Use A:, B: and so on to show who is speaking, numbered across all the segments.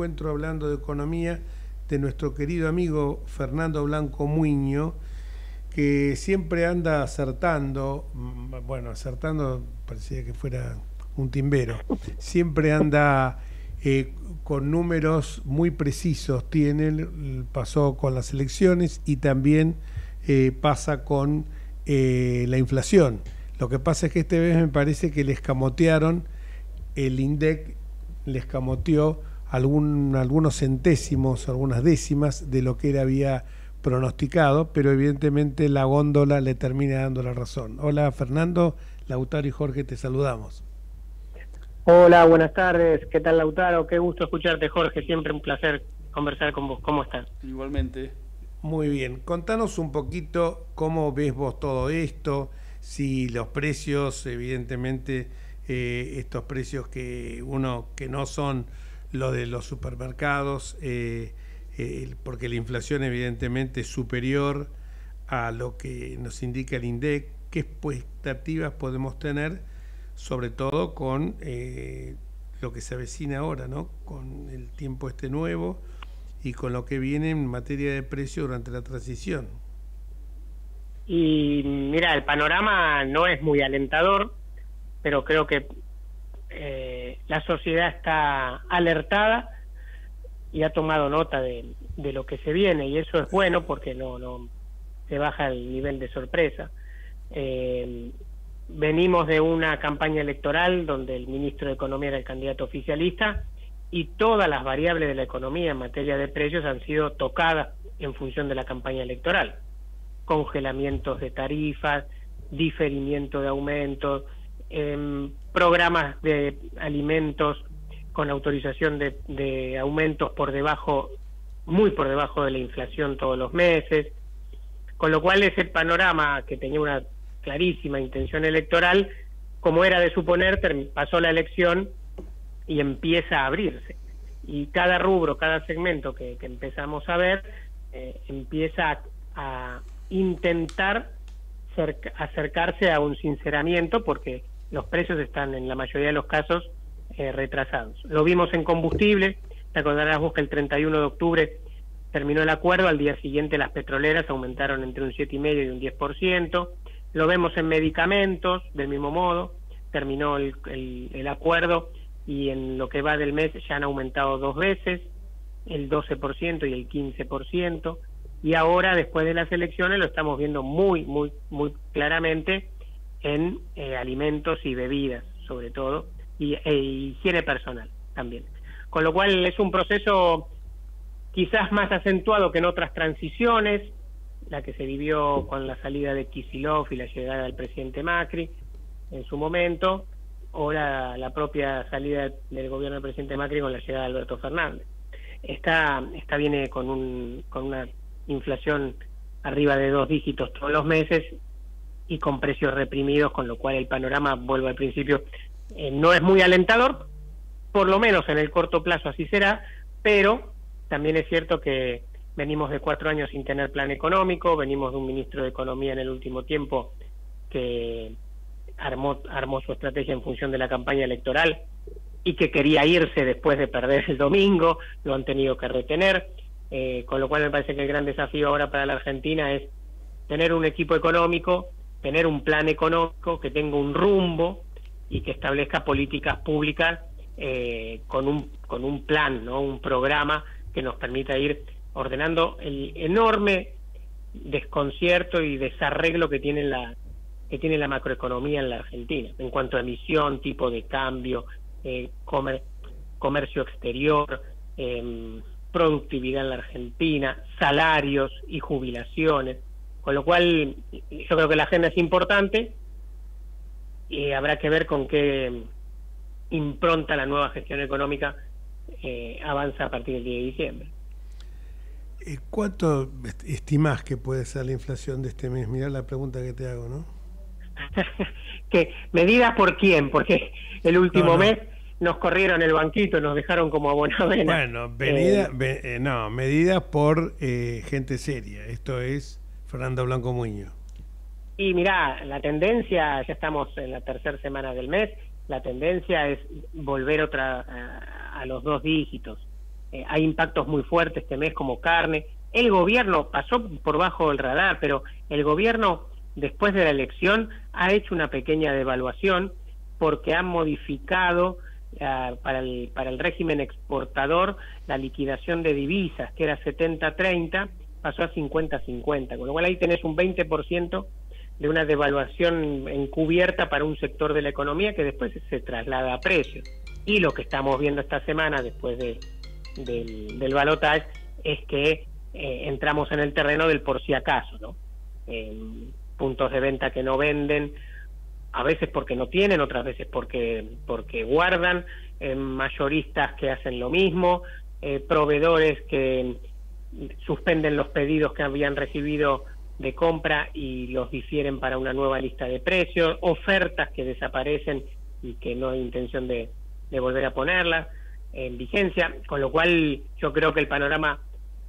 A: encuentro hablando de economía de nuestro querido amigo Fernando Blanco Muño, que siempre anda acertando, mm, bueno, acertando parecía que fuera un timbero, siempre anda eh, con números muy precisos, tiene, pasó con las elecciones y también eh, pasa con eh, la inflación. Lo que pasa es que esta vez me parece que le escamotearon, el INDEC le escamoteó algún, algunos centésimos, algunas décimas de lo que él había pronosticado, pero evidentemente la góndola le termina dando la razón. Hola Fernando, Lautaro y Jorge, te saludamos.
B: Hola, buenas tardes. ¿Qué tal Lautaro? Qué gusto escucharte Jorge, siempre un placer conversar con vos. ¿Cómo estás?
C: Igualmente.
A: Muy bien, contanos un poquito cómo ves vos todo esto, si los precios, evidentemente, eh, estos precios que uno que no son los de los supermercados, eh, eh, porque la inflación evidentemente es superior a lo que nos indica el INDEC, qué expectativas podemos tener, sobre todo con lo que se avecina ahora, ¿no? Con el tiempo este nuevo y con lo que viene en materia de precio durante la transición.
B: Y mira, el panorama no es muy alentador, pero creo que eh, la sociedad está alertada y ha tomado nota de, lo que se viene y eso es bueno porque no, no se baja el nivel de sorpresa. Eh, venimos de una campaña electoral donde el ministro de Economía era el candidato oficialista y todas las variables de la economía en materia de precios han sido tocadas en función de la campaña electoral congelamientos de tarifas, diferimiento de aumentos, em, programas de alimentos con autorización de, aumentos por debajo, muy por debajo de la inflación todos los meses, con lo cual ese panorama que tenía una clarísima intención electoral, como era de suponer, pasó la elección y empieza a abrirse. Y cada rubro, cada segmento que, empezamos a ver, eh, empieza a, intentar acercarse a un sinceramiento porque los precios están en la mayoría de los casos eh, retrasados. Lo vimos en combustible, te acordarás vos que el 31 de octubre terminó el acuerdo, al día siguiente las petroleras aumentaron entre un 7,5 y un 10%, lo vemos en medicamentos, del mismo modo, terminó el, acuerdo y en lo que va del mes ya han aumentado dos veces, el 12% y el 15%, y ahora después de las elecciones lo estamos viendo muy muy muy claramente en eh, alimentos y bebidas sobre todo y e higiene personal también. Con lo cual es un proceso quizás más acentuado que en otras transiciones la que se vivió con la salida de Kisilov y la llegada del presidente Macri en su momento o la, propia salida del gobierno del presidente Macri con la llegada de Alberto Fernández. Esta esta viene con un con una inflación arriba de dos dígitos todos los meses y con precios reprimidos, con lo cual el panorama, vuelvo al principio, eh, no es muy alentador, por lo menos en el corto plazo así será, pero también es cierto que venimos de cuatro años sin tener plan económico, venimos de un ministro de Economía en el último tiempo que armó, armó su estrategia en función de la campaña electoral y que quería irse después de perder el domingo, lo han tenido que retener. Eh, con lo cual me parece que el gran desafío ahora para la Argentina es tener un equipo económico, tener un plan económico que tenga un rumbo y que establezca políticas públicas eh, con, un, con un plan, ¿no? un programa que nos permita ir ordenando el enorme desconcierto y desarreglo que tiene la que tiene la macroeconomía en la Argentina en cuanto a emisión, tipo de cambio, eh, comercio exterior, eh, productividad en la Argentina, salarios y jubilaciones, con lo cual yo creo que la agenda es importante y habrá que ver con qué impronta la nueva gestión económica eh, avanza a partir del 10 de diciembre.
A: Eh, ¿Cuánto estimás que puede ser la inflación de este mes? Mirá la pregunta que te hago, ¿no?
B: que medidas por quién, porque el último mes nos corrieron el banquito, nos dejaron como abonavena.
A: Bueno, venida, eh, eh, no, medidas por eh, gente seria. Esto es Fernando Blanco Muñoz.
B: Y mirá, la tendencia, ya estamos en la tercera semana del mes, la tendencia es volver otra a, los dos dígitos. eh, hay impactos muy fuertes este mes como carne. El gobierno pasó por bajo del radar, pero el gobierno después de la elección ha hecho una pequeña devaluación porque ha modificado uh, para, el, para el régimen exportador la liquidación de divisas, que era 70-30, pasó a 50-50, con lo cual ahí tenés un 20% de una devaluación encubierta para un sector de la economía que después se traslada a precios. Y lo que estamos viendo esta semana después de, del, del balotaje es que eh, entramos en el terreno del por si acaso, ¿no? Eh, puntos de venta que no venden, a veces porque no tienen, otras veces porque, porque guardan, eh, mayoristas que hacen lo mismo, eh, proveedores que suspenden los pedidos que habían recibido de compra y los difieren para una nueva lista de precios, ofertas que desaparecen y que no hay intención de, volver a ponerlas en vigencia, con lo cual yo creo que el panorama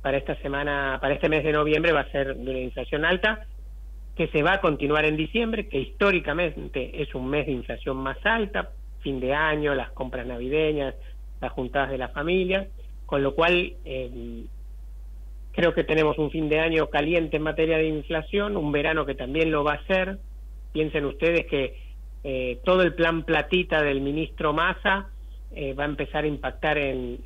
B: para esta semana, para este mes de noviembre va a ser de una inflación alta, que se va a continuar en diciembre, que históricamente es un mes de inflación más alta, fin de año, las compras navideñas, las juntadas de la familia, con lo cual eh, creo que tenemos un fin de año caliente en materia de inflación, un verano que también lo va a ser. Piensen ustedes que eh, todo el plan platita del ministro Massa eh, va a empezar a impactar en,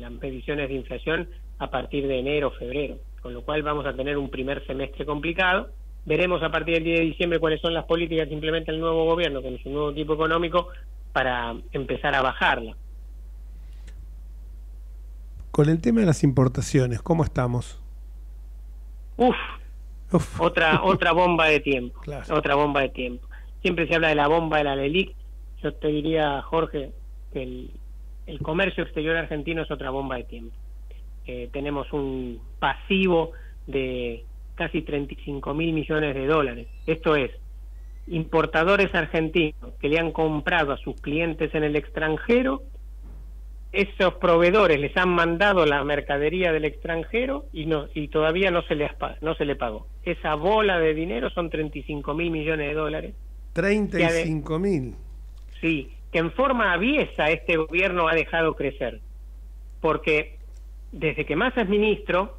B: las mediciones de inflación a partir de enero, febrero, con lo cual vamos a tener un primer semestre complicado. Veremos a partir del 10 de diciembre cuáles son las políticas que implementa el nuevo gobierno con su nuevo tipo económico para empezar a bajarla.
A: Con el tema de las importaciones, ¿cómo estamos?
B: Uf, Uf. otra otra bomba de tiempo, claro. otra bomba de tiempo. Siempre se habla de la bomba de la LELIC. Yo te diría, Jorge, que el, el comercio exterior argentino es otra bomba de tiempo. Eh, tenemos un pasivo de casi 35 mil millones de dólares. Esto es, importadores argentinos que le han comprado a sus clientes en el extranjero, esos proveedores les han mandado la mercadería del extranjero y no y todavía no se les no se le pagó. Esa bola de dinero son 35 mil millones de dólares.
A: 35 mil.
B: Sí, que en forma aviesa este gobierno ha dejado crecer, porque desde que Massa es ministro,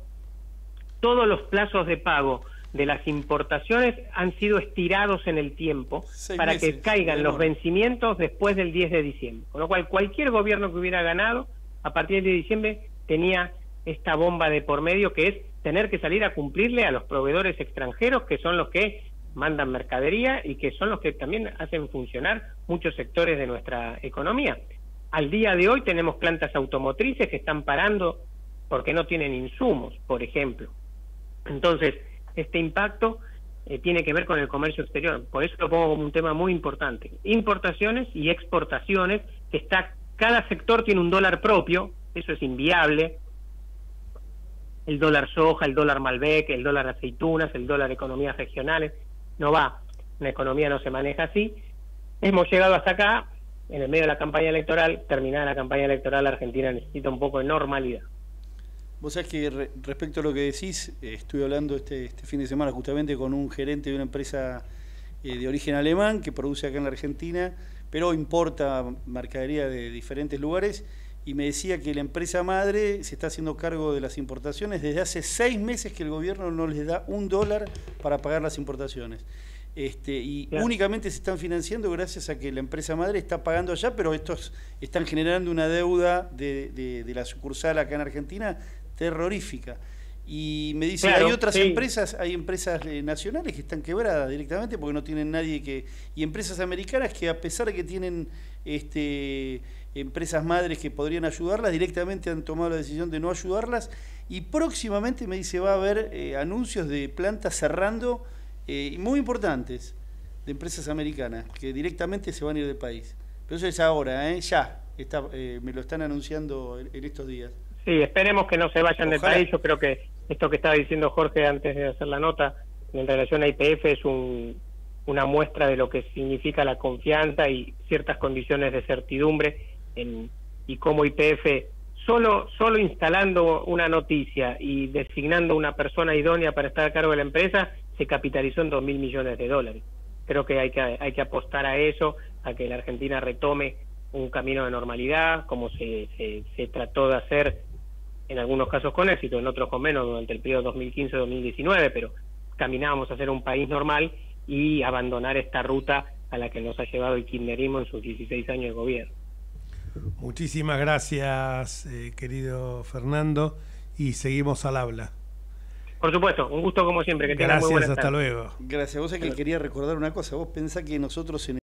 B: todos los plazos de pago de las importaciones han sido estirados en el tiempo Seis para meses, que caigan los vencimientos después del 10 de diciembre. Con lo cual, cualquier gobierno que hubiera ganado, a partir del 10 de diciembre, tenía esta bomba de por medio que es tener que salir a cumplirle a los proveedores extranjeros, que son los que mandan mercadería y que son los que también hacen funcionar muchos sectores de nuestra economía. Al día de hoy tenemos plantas automotrices que están parando porque no tienen insumos, por ejemplo. Entonces, este impacto eh, tiene que ver con el comercio exterior. Por eso lo pongo como un tema muy importante. Importaciones y exportaciones, que está, cada sector tiene un dólar propio, eso es inviable. El dólar soja, el dólar Malbec, el dólar aceitunas, el dólar economías regionales, no va. Una economía no se maneja así. Hemos llegado hasta acá, en el medio de la campaña electoral, terminada la campaña electoral, Argentina necesita un poco de normalidad.
C: Vos sabés que re, respecto a lo que decís, eh, estuve hablando este, este, fin de semana justamente con un gerente de una empresa eh, de origen alemán que produce acá en la Argentina, pero importa mercadería de diferentes lugares, y me decía que la empresa madre se está haciendo cargo de las importaciones desde hace seis meses que el gobierno no les da un dólar para pagar las importaciones. Este, y claro. únicamente se están financiando gracias a que la empresa madre está pagando allá, pero estos están generando una deuda de, de, de la sucursal acá en Argentina terrorífica. Y me dice, claro, hay otras sí. empresas, hay empresas eh, nacionales que están quebradas directamente porque no tienen nadie que... Y empresas americanas que a pesar de que tienen este, empresas madres que podrían ayudarlas, directamente han tomado la decisión de no ayudarlas. Y próximamente me dice, va a haber eh, anuncios de plantas cerrando eh, muy importantes de empresas americanas que directamente se van a ir del país. Pero eso es ahora, ¿eh? ya, está, me lo están anunciando en, en estos días.
B: Sí, esperemos que no se vayan del país. Yo creo que esto que estaba diciendo Jorge antes de hacer la nota en relación a IPF es un, una muestra de lo que significa la confianza y ciertas condiciones de certidumbre en, y cómo IPF solo solo instalando una noticia y designando una persona idónea para estar a cargo de la empresa se capitalizó en dos mil millones de dólares. Creo que hay que hay que apostar a eso, a que la Argentina retome un camino de normalidad, como se, se, se trató de hacer en algunos casos con éxito, en otros con menos durante el periodo 2015-2019, pero caminábamos a ser un país normal y abandonar esta ruta a la que nos ha llevado el kirchnerismo en sus 16 años de gobierno.
A: Muchísimas gracias, eh, querido Fernando, y seguimos al habla.
B: Por supuesto, un gusto como siempre. Que
A: Gracias, muy hasta luego.
C: Gracias. Vos es que quería recordar una cosa. Vos pensás que nosotros en